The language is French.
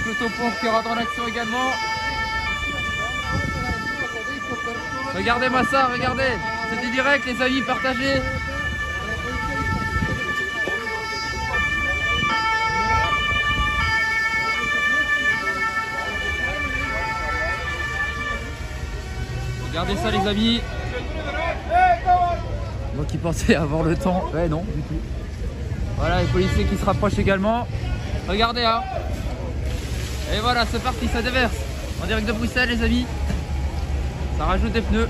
Avec le topo qui rentre en action également. Regardez-moi ça, regardez. C'était direct les amis, partagez. Regardez ça les amis. Moi qui pensais avoir le temps. Ouais non, du tout. Voilà les policiers qui se rapprochent également. Regardez hein. Et voilà, c'est parti, ça déverse. En direct de Bruxelles les amis. Ça rajoute des pneus.